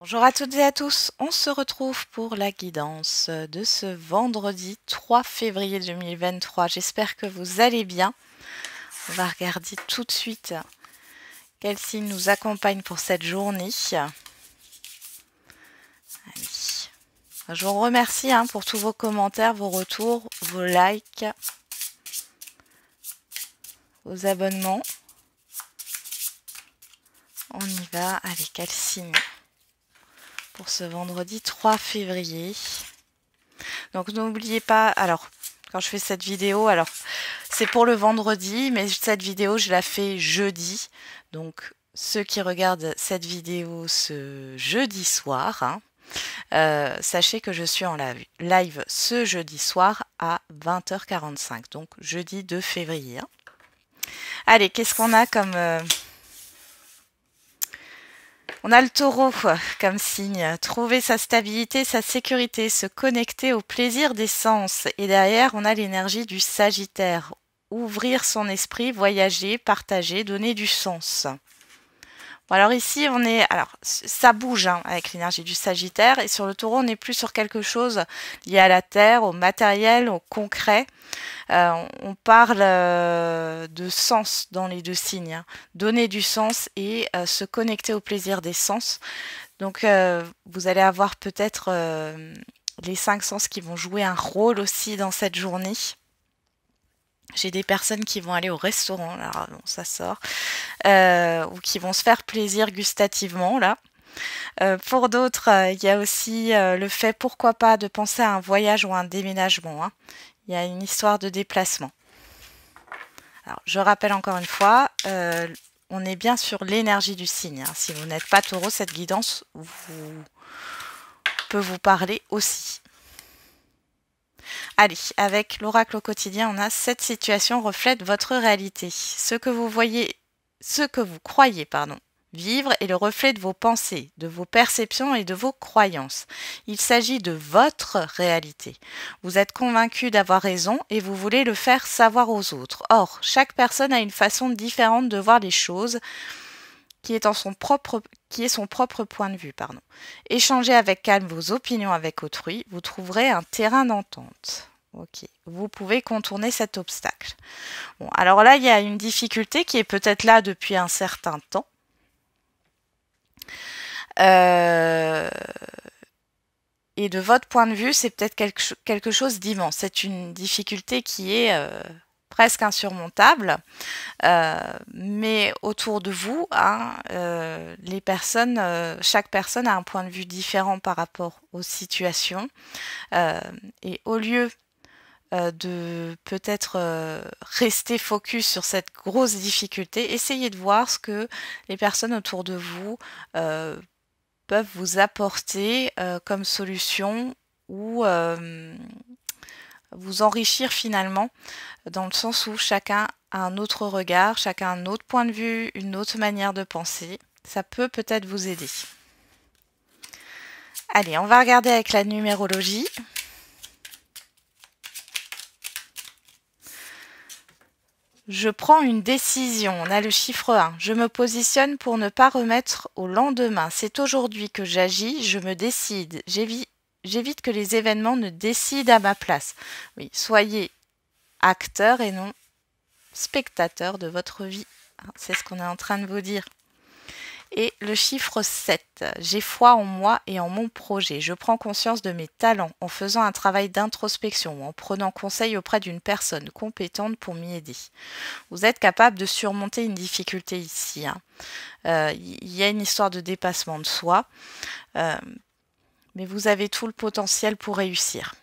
Bonjour à toutes et à tous, on se retrouve pour la guidance de ce vendredi 3 février 2023. J'espère que vous allez bien. On va regarder tout de suite quel signe nous accompagne pour cette journée. Je vous remercie hein, pour tous vos commentaires, vos retours, vos likes, vos abonnements. On y va avec quel signe pour ce vendredi 3 février. Donc n'oubliez pas, alors quand je fais cette vidéo, alors c'est pour le vendredi, mais cette vidéo je la fais jeudi. Donc ceux qui regardent cette vidéo ce jeudi soir, hein, euh, sachez que je suis en live ce jeudi soir à 20h45, donc jeudi 2 février. Hein. Allez, qu'est-ce qu'on a comme... Euh, on a le taureau comme signe. Trouver sa stabilité, sa sécurité, se connecter au plaisir des sens. Et derrière, on a l'énergie du sagittaire. Ouvrir son esprit, voyager, partager, donner du sens alors ici, on est, alors ça bouge hein, avec l'énergie du Sagittaire et sur le Taureau, on est plus sur quelque chose lié à la terre, au matériel, au concret. Euh, on parle euh, de sens dans les deux signes, hein. donner du sens et euh, se connecter au plaisir des sens. Donc vous allez avoir peut-être les cinq sens qui vont jouer un rôle aussi dans cette journée. J'ai des personnes qui vont aller au restaurant, là, bon, ça sort, euh, ou qui vont se faire plaisir gustativement, là. Euh, pour d'autres, euh, il y a aussi le fait, pourquoi pas, de penser à un voyage ou un déménagement. Hein. Il y a une histoire de déplacement. Alors, je rappelle encore une fois, on est bien sur l'énergie du signe. Hein. Si vous n'êtes pas taureau, cette guidance peut vous parler aussi. Allez, avec l'oracle au quotidien, on a cette situation reflète votre réalité. Ce que vous voyez, ce que vous croyez, pardon, vivre est le reflet de vos pensées, de vos perceptions et de vos croyances. Il s'agit de votre réalité. Vous êtes convaincu d'avoir raison et vous voulez le faire savoir aux autres. Or, chaque personne a une façon différente de voir les choses qui est, son propre, point de vue. Pardon. Échangez avec calme vos opinions avec autrui, vous trouverez un terrain d'entente. Vous pouvez contourner cet obstacle. Bon, alors là, il y a une difficulté qui est peut-être là depuis un certain temps. Euh, et de votre point de vue, c'est peut-être quelque, chose d'immense. C'est une difficulté qui est euh, presque insurmontable, euh, mais autour de vous, hein, euh, les personnes, euh, chaque personne a un point de vue différent par rapport aux situations, et au lieu de peut-être rester focus sur cette grosse difficulté, essayez de voir ce que les personnes autour de vous peuvent vous apporter comme solution ou vous enrichir finalement, dans le sens où chacun a un autre regard, chacun a un autre point de vue, une autre manière de penser. Ça peut peut-être vous aider. Allez, on va regarder avec la numérologie. Je prends une décision. On a le chiffre 1. Je me positionne pour ne pas remettre au lendemain. C'est aujourd'hui que j'agis. Je me décide. J'évite que les événements ne décident à ma place. Oui, soyez acteur et non spectateur de votre vie. Hein, c'est ce qu'on est en train de vous dire. Et le chiffre 7, j'ai foi en moi et en mon projet. Je prends conscience de mes talents en faisant un travail d'introspection ou en prenant conseil auprès d'une personne compétente pour m'y aider. Vous êtes capable de surmonter une difficulté ici. Hein. Euh, il y a une histoire de dépassement de soi. Euh, mais vous avez tout le potentiel pour réussir.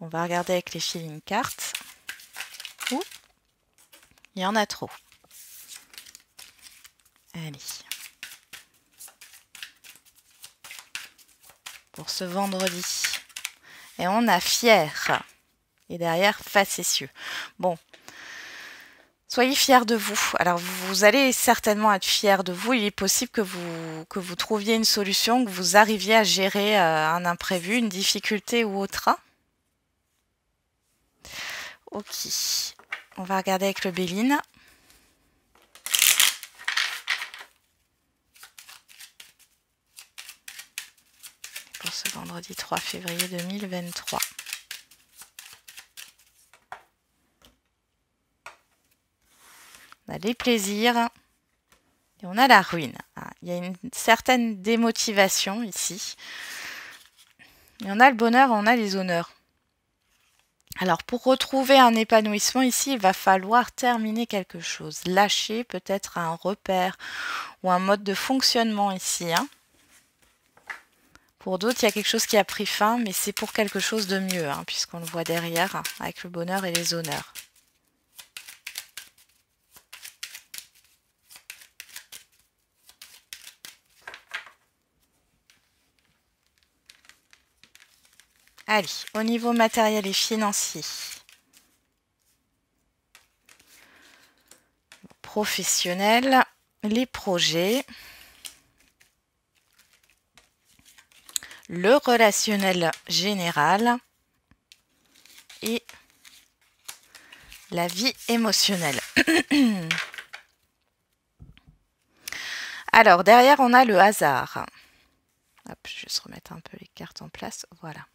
On va regarder avec les feeling cartes. Ouh, il y en a trop. Allez. Pour ce vendredi. Et on a fier. Et derrière, facétieux. Bon, Soyez fiers de vous. Alors vous allez certainement être fiers de vous. Il est possible que vous, que vous trouviez une solution, que vous arriviez à gérer euh, un imprévu, une difficulté ou autre. Ok. On va regarder avec le Béline. pour ce vendredi 3 février 2023. Les plaisirs et on a la ruine. Ah, il y a une certaine démotivation ici. Et on a le bonheur, on a les honneurs. Alors pour retrouver un épanouissement ici, il va falloir terminer quelque chose, lâcher peut-être un repère ou un mode de fonctionnement ici. Hein. Pour d'autres, il y a quelque chose qui a pris fin, mais c'est pour quelque chose de mieux, hein, puisqu'on le voit derrière, avec le bonheur et les honneurs. Allez, au niveau matériel et financier. Professionnel, les projets. Le relationnel général et la vie émotionnelle. Alors, derrière, on a le hasard. Hop, je vais juste remettre un peu les cartes en place. Voilà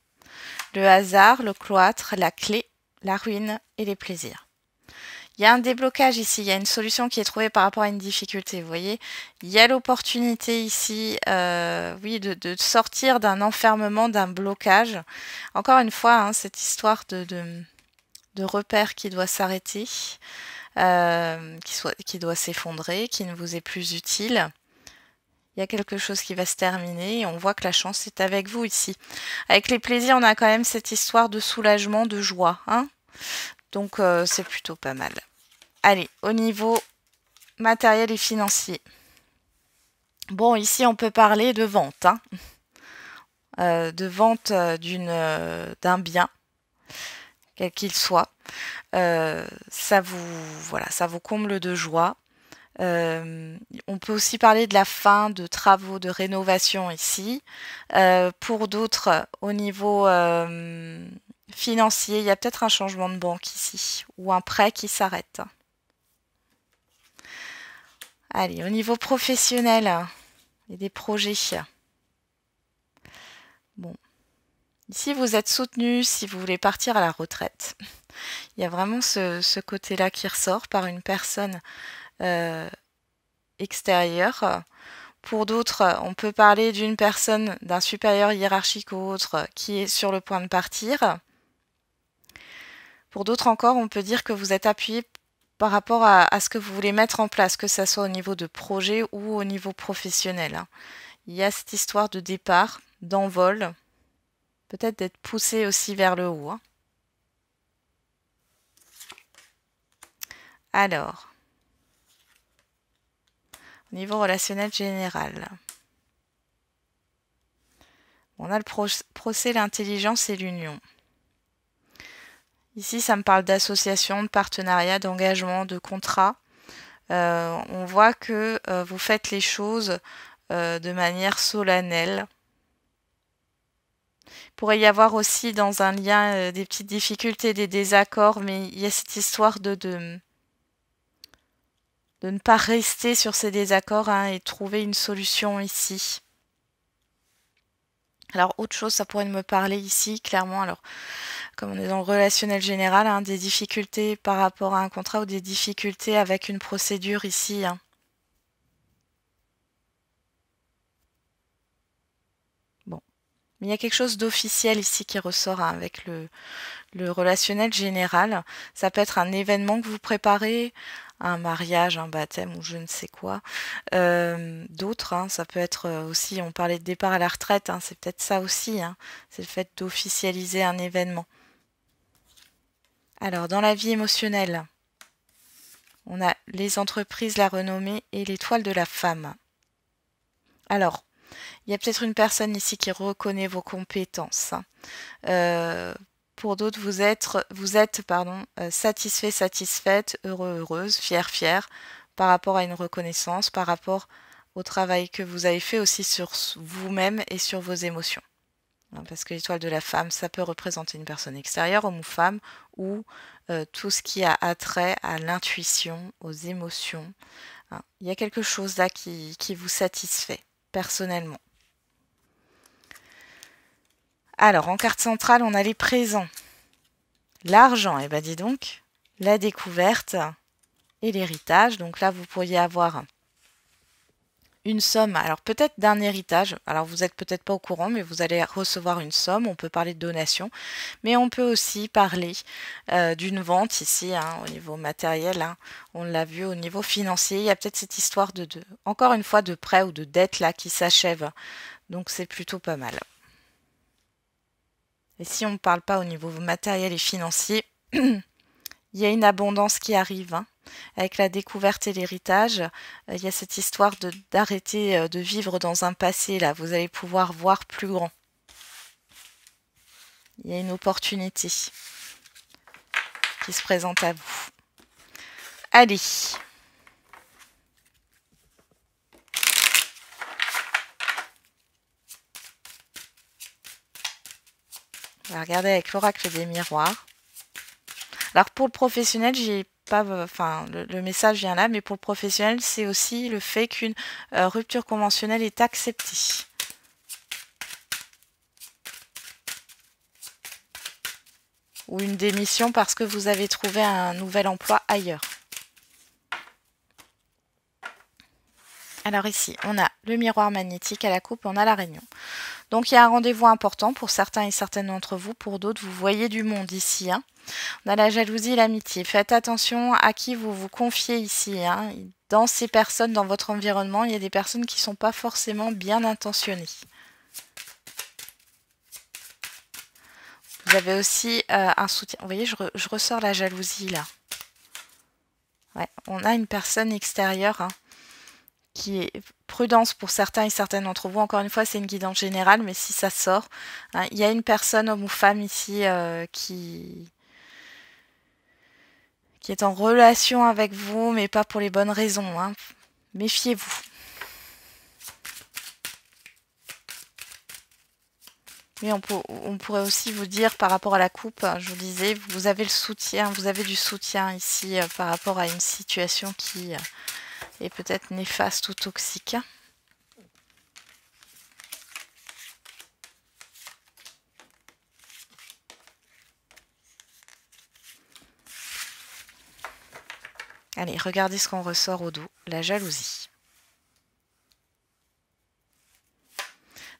le hasard, le cloître, la clé, la ruine et les plaisirs. Il y a un déblocage ici, il y a une solution qui est trouvée par rapport à une difficulté, vous voyez. Il y a l'opportunité ici, euh, oui, de, sortir d'un enfermement, d'un blocage. Encore une fois, hein, cette histoire de, repère qui doit s'arrêter, euh, qui doit s'effondrer, qui ne vous est plus utile il y a quelque chose qui va se terminer et on voit que la chance est avec vous ici. Avec les plaisirs, on a quand même cette histoire de soulagement, de joie. Hein Donc euh, c'est plutôt pas mal. Allez, au niveau matériel et financier. Bon, ici on peut parler de vente. Hein euh, de vente euh, d'un bien, quel qu'il soit. ça vous voilà, ça vous comble de joie. Euh, on peut aussi parler de la fin de travaux de rénovation ici. Euh, pour d'autres, au niveau euh, financier, il y a peut-être un changement de banque ici ou un prêt qui s'arrête. Allez, au niveau professionnel et des projets. Bon. Ici, vous êtes soutenu si vous voulez partir à la retraite. Il y a vraiment ce côté-là qui ressort par une personne euh, extérieur. Pour d'autres, on peut parler d'une personne, d'un supérieur hiérarchique ou autre, qui est sur le point de partir. Pour d'autres encore, on peut dire que vous êtes appuyé par rapport à, ce que vous voulez mettre en place, que ce soit au niveau de projet ou au niveau professionnel. Il y a cette histoire de départ, d'envol, peut-être d'être poussé aussi vers le haut. Hein. Alors, Niveau relationnel général. On a le procès, l'intelligence et l'union. Ici, ça me parle d'association, de partenariat, d'engagement, de contrat. Euh, on voit que euh, vous faites les choses euh, de manière solennelle. Il pourrait y avoir aussi dans un lien des petites difficultés, des désaccords, mais il y a cette histoire de, de de ne pas rester sur ces désaccords hein, et trouver une solution ici. Alors autre chose, ça pourrait me parler ici, clairement, alors comme on est dans le relationnel général, hein, des difficultés par rapport à un contrat ou des difficultés avec une procédure ici. Hein. Bon. Mais il y a quelque chose d'officiel ici qui ressort avec le, le relationnel général. Ça peut être un événement que vous préparez, un mariage, un baptême ou je ne sais quoi. Euh, d'autres, hein, ça peut être euh, aussi, on parlait de départ à la retraite, hein, c'est peut-être ça aussi, hein, c'est le fait d'officialiser un événement. Alors, dans la vie émotionnelle, on a les entreprises, la renommée et l'étoile de la femme. Alors, il y a peut-être une personne ici qui reconnaît vos compétences. Euh, pour d'autres, vous êtes, vous êtes pardon, euh, satisfait, satisfaite, heureux, heureuse, fier, fier par rapport à une reconnaissance, par rapport au travail que vous avez fait aussi sur vous-même et sur vos émotions. Hein, parce que l'étoile de la femme, ça peut représenter une personne extérieure, homme ou femme, ou euh, tout ce qui a attrait à l'intuition, aux émotions. Hein. Il y a quelque chose là qui vous satisfait personnellement. Alors, en carte centrale, on a les présents. L'argent, et eh ben dis donc, la découverte et l'héritage. Donc là, vous pourriez avoir une somme, alors peut-être d'un héritage, alors vous n'êtes peut-être pas au courant, mais vous allez recevoir une somme, on peut parler de donation, mais on peut aussi parler euh, d'une vente ici, hein, au niveau matériel, hein. on l'a vu au niveau financier, il y a peut-être cette histoire de, de, encore une fois, de prêt ou de dette là qui s'achève, donc c'est plutôt pas mal. Et si on ne parle pas au niveau matériel et financier, il y a une abondance qui arrive. Hein. Avec la découverte et l'héritage, euh, il y a cette histoire d'arrêter euh, de, vivre dans un passé. Là, vous allez pouvoir voir plus grand. Il y a une opportunité qui se présente à vous. Allez. On va regarder avec l'oracle des miroirs. Alors pour le professionnel, j'ai pas, enfin le, message vient là, mais pour le professionnel, c'est aussi le fait qu'une euh, rupture conventionnelle est acceptée. Ou une démission parce que vous avez trouvé un nouvel emploi ailleurs. Alors ici, on a le miroir magnétique à la coupe, on a la réunion. Donc il y a un rendez-vous important pour certains et certaines d'entre vous, pour d'autres, vous voyez du monde ici. Hein. On a la jalousie et l'amitié. Faites attention à qui vous vous confiez ici. Hein. Dans ces personnes, dans votre environnement, il y a des personnes qui ne sont pas forcément bien intentionnées. Vous avez aussi euh, un soutien. Vous voyez, je, ressors la jalousie là. Ouais, on a une personne extérieure hein qui est prudence pour certains et certaines d'entre vous. Encore une fois, c'est une guidance générale, mais si ça sort, hein, il y a une personne, homme ou femme ici, euh, qui qui est en relation avec vous, mais pas pour les bonnes raisons. Hein. Méfiez-vous. Mais on, pourrait aussi vous dire par rapport à la coupe, je vous disais, vous avez le soutien, vous avez du soutien ici euh, par rapport à une situation qui, euh, et peut-être néfaste ou toxique. Allez, regardez ce qu'on ressort au dos, la jalousie.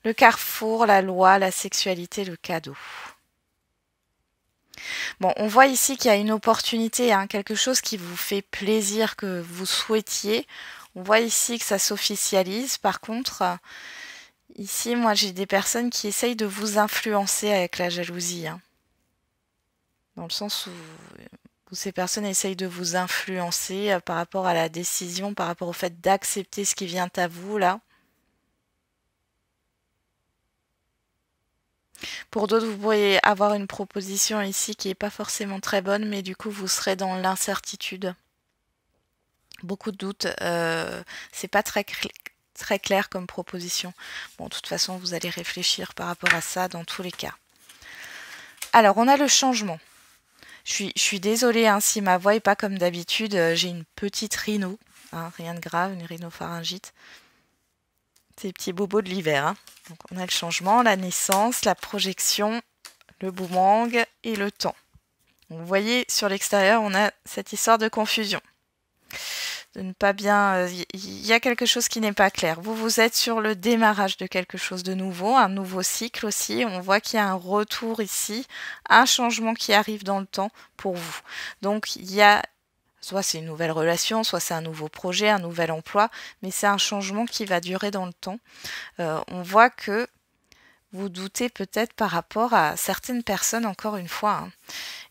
Le carrefour, la loi, la sexualité, le cadeau. Bon, on voit ici qu'il y a une opportunité, hein, quelque chose qui vous fait plaisir, que vous souhaitiez. On voit ici que ça s'officialise. Par contre, ici, moi, j'ai des personnes qui essayent de vous influencer avec la jalousie. Hein. Dans le sens où, ces personnes essayent de vous influencer euh, par rapport à la décision, par rapport au fait d'accepter ce qui vient à vous, là. Pour d'autres, vous pourriez avoir une proposition ici qui n'est pas forcément très bonne, mais du coup, vous serez dans l'incertitude. Beaucoup de doutes. Euh, c'est pas très, clair comme proposition. Bon, de toute façon, vous allez réfléchir par rapport à ça dans tous les cas. Alors, on a le changement. Je suis, je suis désolée hein, si ma voix n'est pas comme d'habitude. Euh, j'ai une petite rhino. Hein, rien de grave, une rhinopharyngite. Petits bobos de l'hiver. Hein. On a le changement, la naissance, la projection, le boomerang et le temps. vous voyez, sur l'extérieur, on a cette histoire de confusion. De ne pas bien. Il euh, y a quelque chose qui n'est pas clair. Vous, vous êtes sur le démarrage de quelque chose de nouveau, un nouveau cycle aussi. On voit qu'il y a un retour ici, un changement qui arrive dans le temps pour vous. Donc, il y a Soit c'est une nouvelle relation, soit c'est un nouveau projet, un nouvel emploi, mais c'est un changement qui va durer dans le temps. Euh, on voit que vous doutez peut-être par rapport à certaines personnes, encore une fois, hein,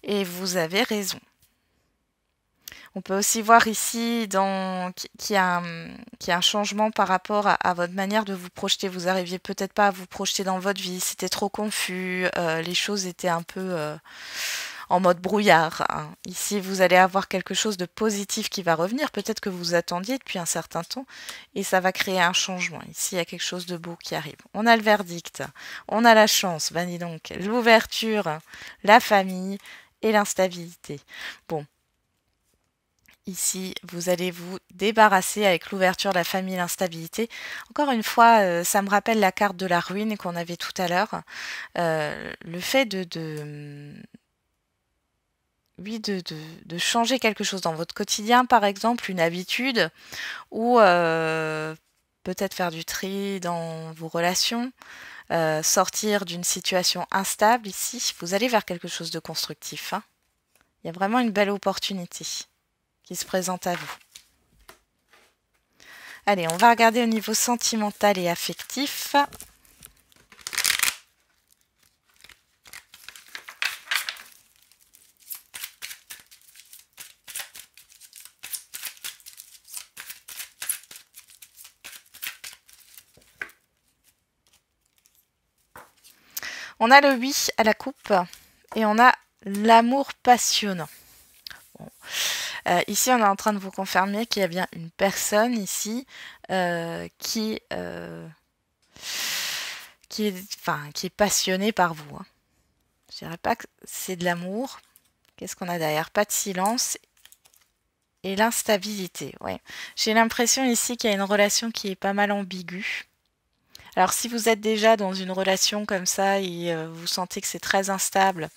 et vous avez raison. On peut aussi voir ici qu'il y, a un changement par rapport à, votre manière de vous projeter. Vous n'arriviez peut-être pas à vous projeter dans votre vie, c'était trop confus, euh, les choses étaient un peu... Euh, en mode brouillard. Hein. Ici, vous allez avoir quelque chose de positif qui va revenir, peut-être que vous attendiez depuis un certain temps, et ça va créer un changement. Ici, il y a quelque chose de beau qui arrive. On a le verdict, on a la chance, ben dis donc, l'ouverture, la famille et l'instabilité. Bon, Ici, vous allez vous débarrasser avec l'ouverture la famille l'instabilité. Encore une fois, euh, ça me rappelle la carte de la ruine qu'on avait tout à l'heure. Euh, le fait de oui, de, changer quelque chose dans votre quotidien, par exemple, une habitude, ou euh, peut-être faire du tri dans vos relations, sortir d'une situation instable ici, vous allez vers quelque chose de constructif. Hein. Il y a vraiment une belle opportunité qui se présente à vous. Allez, on va regarder au niveau sentimental et affectif. On a le oui à la coupe et on a l'amour passionnant. Euh, ici, on est en train de vous confirmer qu'il y a bien une personne ici euh, qui, euh, qui, est, qui est passionnée par vous. Hein. Je dirais pas que c'est de l'amour. Qu'est-ce qu'on a derrière? Pas de silence et l'instabilité. J'ai l'impression ici qu'il y a une relation qui est pas mal ambiguë. Alors si vous êtes déjà dans une relation comme ça et vous sentez que c'est très instable,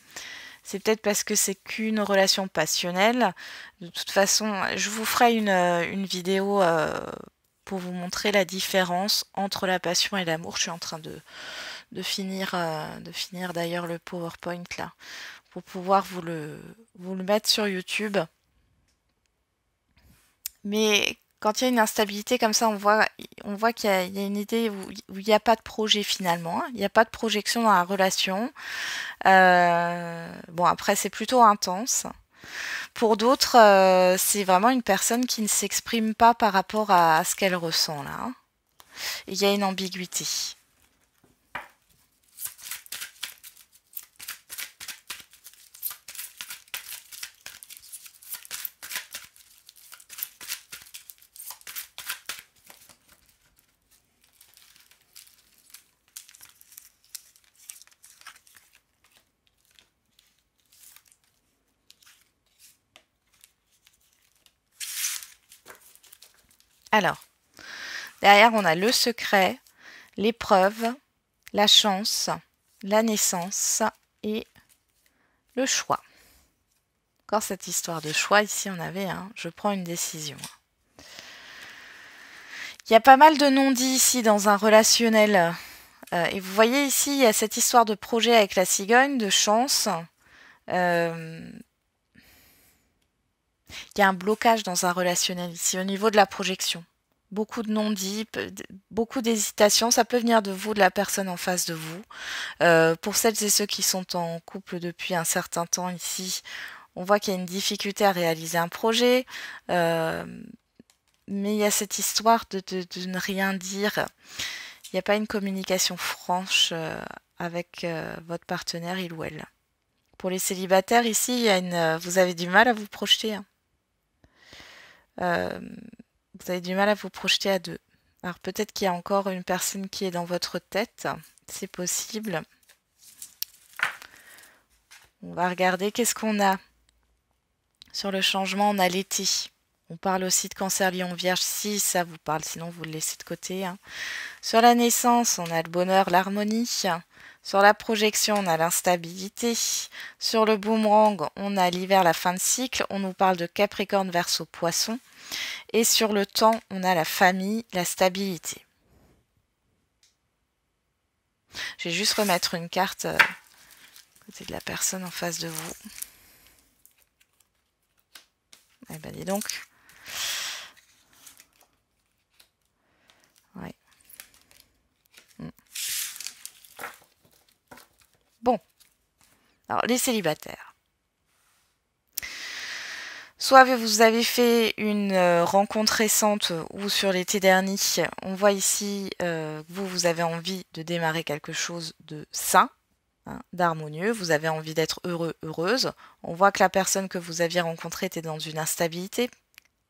c'est peut-être parce que c'est qu'une relation passionnelle. De toute façon, je vous ferai une, euh, vidéo euh, pour vous montrer la différence entre la passion et l'amour. Je suis en train de, euh, de finir d'ailleurs le PowerPoint là, pour pouvoir vous le, vous le mettre sur YouTube. Mais quand il y a une instabilité comme ça, on voit, qu'il y, a une idée où, il n'y a pas de projet finalement, hein. il n'y a pas de projection dans la relation. Euh, bon, après, c'est plutôt intense. Pour d'autres, euh, c'est vraiment une personne qui ne s'exprime pas par rapport à, ce qu'elle ressent là. Hein. Il y a une ambiguïté. Alors, derrière, on a le secret, l'épreuve, la chance, la naissance et le choix. Encore cette histoire de choix, ici on avait je prends une décision. Il y a pas mal de non-dits ici dans un relationnel. Euh, et vous voyez ici, il y a cette histoire de projet avec la cigogne, de chance. Euh, il y a un blocage dans un relationnel ici au niveau de la projection. Beaucoup de non-dits, beaucoup d'hésitation. Ça peut venir de vous, de la personne en face de vous. Euh, pour celles et ceux qui sont en couple depuis un certain temps ici, on voit qu'il y a une difficulté à réaliser un projet. Euh, mais il y a cette histoire de, ne rien dire. Il n'y a pas une communication franche euh, avec votre partenaire, il ou elle. Pour les célibataires, ici, vous avez du mal à vous projeter. Hein. Euh, vous avez du mal à vous projeter à deux. Alors peut-être qu'il y a encore une personne qui est dans votre tête, c'est possible. On va regarder qu'est-ce qu'on a. Sur le changement, on a l'été. On parle aussi de cancer lion vierge si ça vous parle, sinon vous le laissez de côté. Hein. Sur la naissance, on a le bonheur, l'harmonie. Sur la projection, on a l'instabilité. Sur le boomerang, on a l'hiver, la fin de cycle. On nous parle de Capricorne verso poisson. Et sur le temps, on a la famille, la stabilité. Je vais juste remettre une carte euh, côté de la personne en face de vous. Eh ben dis donc. Bon. Alors, les célibataires. Soit vous avez fait une euh, rencontre récente ou sur l'été dernier, on voit ici euh, que vous, vous avez envie de démarrer quelque chose de sain, hein, d'harmonieux, vous avez envie d'être heureux, heureuse. On voit que la personne que vous aviez rencontrée était dans une instabilité,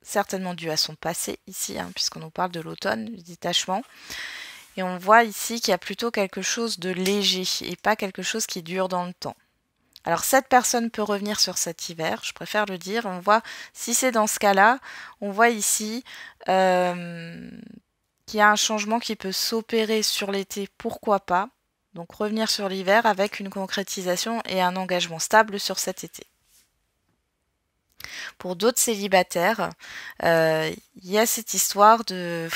certainement due à son passé ici, hein, puisqu'on nous parle de l'automne, du détachement. Et on voit ici qu'il y a plutôt quelque chose de léger et pas quelque chose qui dure dans le temps. Alors cette personne peut revenir sur cet hiver, je préfère le dire. On voit, si c'est dans ce cas-là, on voit ici euh, qu'il y a un changement qui peut s'opérer sur l'été, pourquoi pas. Donc revenir sur l'hiver avec une concrétisation et un engagement stable sur cet été. Pour d'autres célibataires, euh, il y a cette histoire de,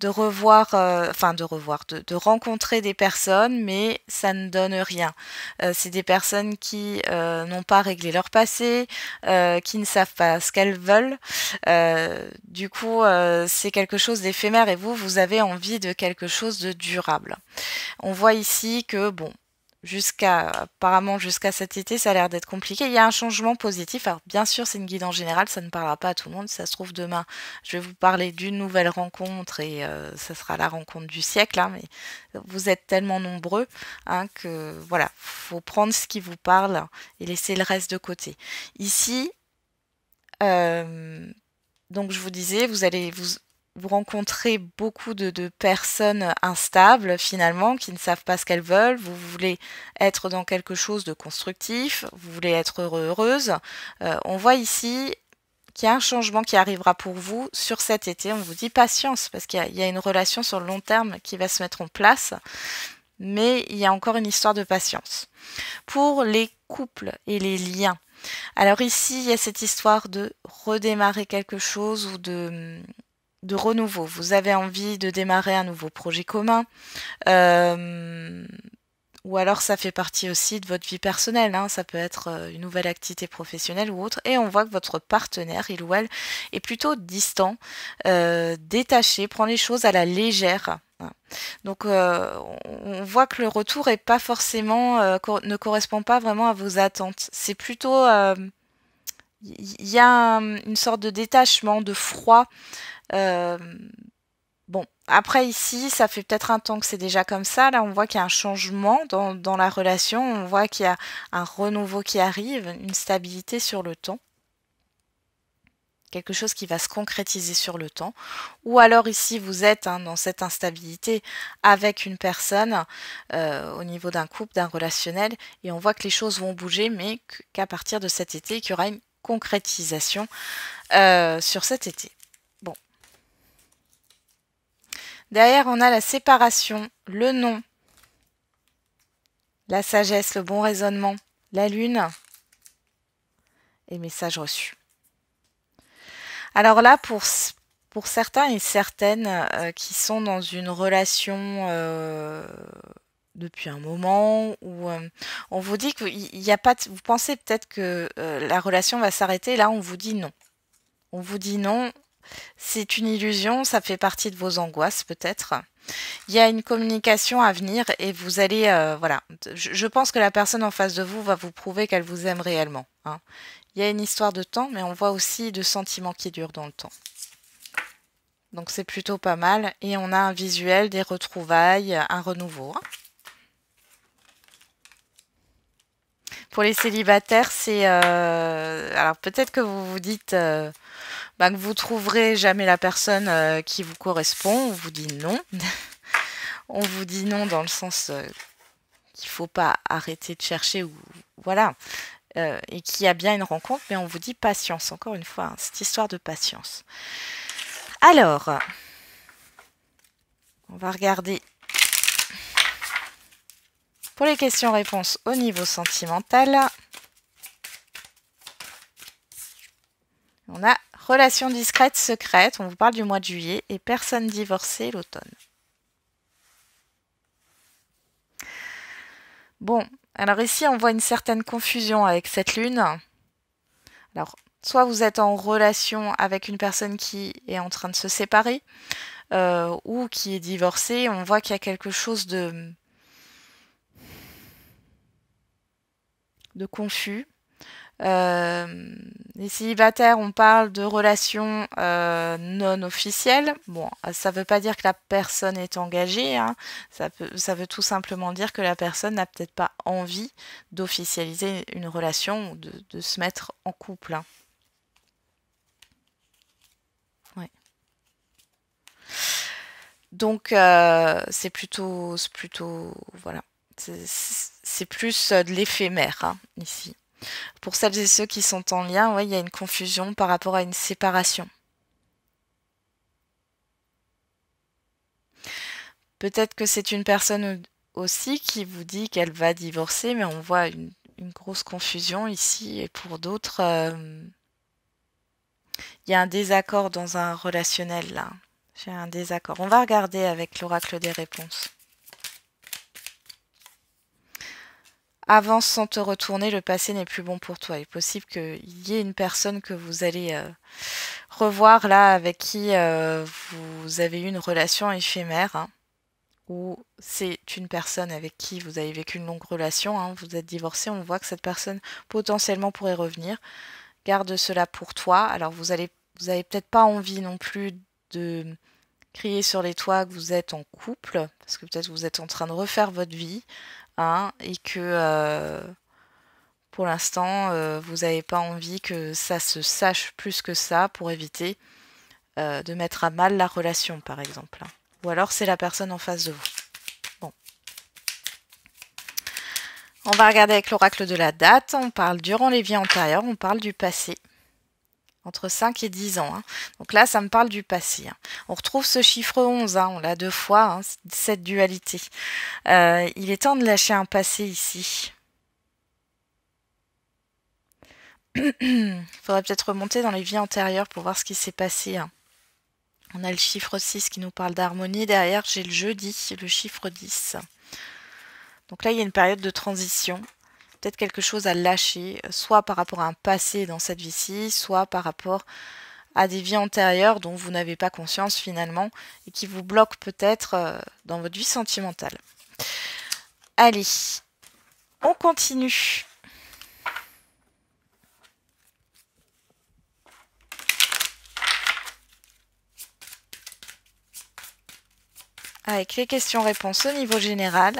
de revoir, euh, de revoir, de, rencontrer des personnes, mais ça ne donne rien. Euh, c'est des personnes qui n'ont pas réglé leur passé, qui ne savent pas ce qu'elles veulent. du coup, c'est quelque chose d'éphémère et vous, vous avez envie de quelque chose de durable. On voit ici que, bon, jusqu'à apparemment jusqu'à cet été, ça a l'air d'être compliqué. Il y a un changement positif. Alors bien sûr, c'est une guide en général, ça ne parlera pas à tout le monde. Ça se trouve demain, je vais vous parler d'une nouvelle rencontre et euh, ça sera la rencontre du siècle. Hein, mais vous êtes tellement nombreux hein, que voilà, faut prendre ce qui vous parle et laisser le reste de côté. Ici, euh, donc je vous disais, vous allez vous vous rencontrez beaucoup de, personnes instables finalement qui ne savent pas ce qu'elles veulent. Vous voulez être dans quelque chose de constructif, vous voulez être heureux, heureuse. Euh, on voit ici qu'il y a un changement qui arrivera pour vous sur cet été. On vous dit patience parce qu'il y, a une relation sur le long terme qui va se mettre en place. Mais il y a encore une histoire de patience. Pour les couples et les liens, alors ici, il y a cette histoire de redémarrer quelque chose ou de de renouveau. Vous avez envie de démarrer un nouveau projet commun. Euh, ou alors ça fait partie aussi de votre vie personnelle, hein. ça peut être euh, une nouvelle activité professionnelle ou autre, et on voit que votre partenaire, il ou elle, est plutôt distant, euh, détaché, prend les choses à la légère. Donc on voit que le retour est pas forcément ne correspond pas vraiment à vos attentes. C'est plutôt il y a une sorte de détachement, de froid euh, bon, après ici, ça fait peut-être un temps que c'est déjà comme ça. Là, on voit qu'il y a un changement dans, la relation. On voit qu'il y a un renouveau qui arrive, une stabilité sur le temps quelque chose qui va se concrétiser sur le temps. Ou alors ici, vous êtes hein, dans cette instabilité avec une personne euh, au niveau d'un couple, d'un relationnel, et on voit que les choses vont bouger, mais qu'à partir de cet été, qu'il y aura une concrétisation euh, sur cet été. Derrière, on a la séparation, le nom, la sagesse, le bon raisonnement, la lune et message reçu. Alors là, pour, pour certains et certaines euh, qui sont dans une relation euh, depuis un moment où euh, on vous dit qu'il n'y a pas, vous pensez peut-être que la relation va s'arrêter, là on vous dit non. On vous dit non, c'est une illusion, ça fait partie de vos angoisses peut-être. Il y a une communication à venir et vous allez, euh, voilà, je, pense que la personne en face de vous va vous prouver qu'elle vous aime réellement. Hein. Il y a une histoire de temps, mais on voit aussi de sentiments qui durent dans le temps. Donc c'est plutôt pas mal. Et on a un visuel, des retrouvailles, un renouveau. Hein. Pour les célibataires, c'est... Euh, alors peut-être que vous vous dites... Euh, bah, que vous trouverez jamais la personne euh, qui vous correspond, on vous dit non. on vous dit non dans le sens qu'il faut pas arrêter de chercher ou voilà. Et qu'il y a bien une rencontre, mais on vous dit patience, encore une fois, hein, cette histoire de patience. Alors, on va regarder pour les questions-réponses au niveau sentimental. On a Relation discrète, secrète, on vous parle du mois de juillet, et personne divorcée l'automne. Bon, alors ici on voit une certaine confusion avec cette lune. Alors, soit vous êtes en relation avec une personne qui est en train de se séparer, euh, ou qui est divorcée, on voit qu'il y a quelque chose de, de confus. Euh, les célibataires, on parle de relations euh, non officielles. Bon, ça ne veut pas dire que la personne est engagée. Hein. Ça, veut tout simplement dire que la personne n'a peut-être pas envie d'officialiser une relation ou de, se mettre en couple. Hein. Donc, euh, c'est plutôt, plutôt, voilà, c'est plus de l'éphémère hein, ici. Pour celles et ceux qui sont en lien, ouais, il y a une confusion par rapport à une séparation. Peut-être que c'est une personne aussi qui vous dit qu'elle va divorcer, mais on voit une, grosse confusion ici. Et pour d'autres, euh, il y a un désaccord dans un relationnel là. J'ai un désaccord. On va regarder avec l'oracle des réponses. Avance sans te retourner, le passé n'est plus bon pour toi. Il est possible qu'il y ait une personne que vous allez euh, revoir là avec qui euh, vous avez eu une relation éphémère. Hein ou c'est une personne avec qui vous avez vécu une longue relation, hein, vous êtes divorcé, on voit que cette personne potentiellement pourrait revenir. Garde cela pour toi. Alors vous allez vous avez peut-être pas envie non plus de crier sur les toits que vous êtes en couple, parce que peut-être vous êtes en train de refaire votre vie, hein, et que euh, pour l'instant euh, vous n'avez pas envie que ça se sache plus que ça pour éviter euh, de mettre à mal la relation, par exemple. Hein. Ou alors c'est la personne en face de vous. Bon. On va regarder avec l'oracle de la date. On parle durant les vies antérieures, on parle du passé. Entre 5 et 10 ans. Hein. Donc là, ça me parle du passé. Hein. On retrouve ce chiffre 11, hein. on l'a deux fois, cette dualité. Euh, il est temps de lâcher un passé ici. Il faudrait peut-être remonter dans les vies antérieures pour voir ce qui s'est passé. On a le chiffre 6 qui nous parle d'harmonie. Derrière, j'ai le jeudi, le chiffre 10. Donc là, il y a une période de transition. Peut-être quelque chose à lâcher, soit par rapport à un passé dans cette vie-ci, soit par rapport à des vies antérieures dont vous n'avez pas conscience finalement et qui vous bloquent peut-être euh, dans votre vie sentimentale. Allez, on continue. avec les questions-réponses au niveau général,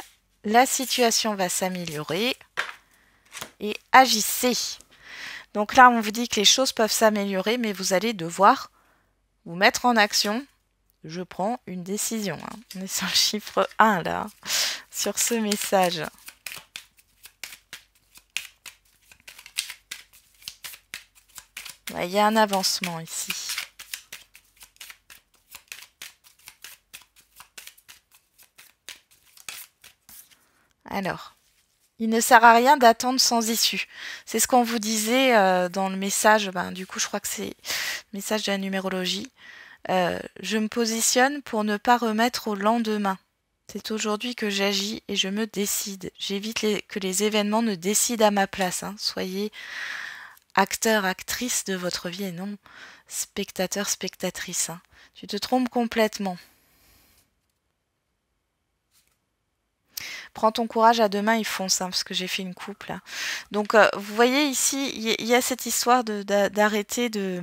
la situation va s'améliorer et agissez. Donc là, on vous dit que les choses peuvent s'améliorer, mais vous allez devoir vous mettre en action. Je prends une décision. Hein. On est sur le chiffre 1 là, sur ce message. Il y a un avancement ici. Alors, il ne sert à rien d'attendre sans issue. C'est ce qu'on vous disait euh, dans le message, ben, du coup je crois que c'est le message de la numérologie. Euh, je me positionne pour ne pas remettre au lendemain. C'est aujourd'hui que j'agis et je me décide. J'évite que les événements ne décident à ma place. Hein. Soyez acteur, actrice de votre vie et non spectateur, spectatrice. Hein. Tu te trompes complètement. Prends ton courage à deux mains, il fonce, hein, parce que j'ai fait une coupe. Donc euh, vous voyez ici, il y, a cette histoire d'arrêter de...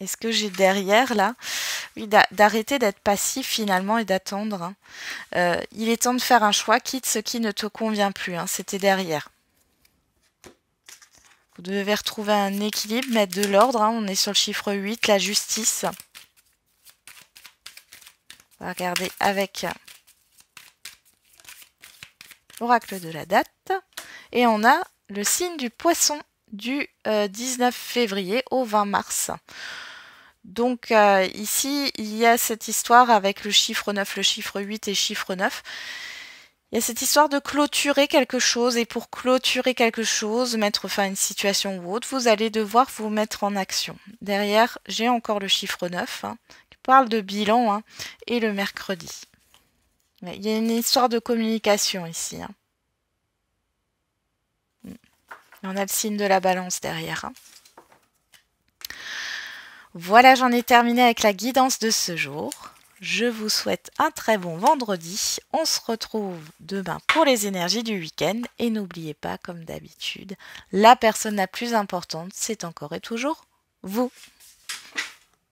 Est-ce que j'ai derrière là? Oui, d'arrêter d'être passif finalement et d'attendre. Hein. Euh, il est temps de faire un choix, quitte ce qui ne te convient plus. Hein. C'était derrière. Vous devez retrouver un équilibre, mettre de l'ordre. On est sur le chiffre 8, la justice. On va regarder avec oracle de la date. Et on a le signe du poisson du 19 euh, février au 20 mars. Donc euh, ici, il y a cette histoire avec le chiffre 9, le chiffre 8 et chiffre 9. Il y a cette histoire de clôturer quelque chose et pour clôturer quelque chose, mettre fin à une situation ou autre, vous allez devoir vous mettre en action. Derrière, j'ai encore le chiffre 9 hein, qui parle de bilan hein, et le mercredi. Il y a une histoire de communication ici. Hein. On a le signe de la balance derrière. Hein. Voilà, j'en ai terminé avec la guidance de ce jour. Je vous souhaite un très bon vendredi. On se retrouve demain pour les énergies du week-end. Et n'oubliez pas, comme d'habitude, la personne la plus importante, c'est encore et toujours vous.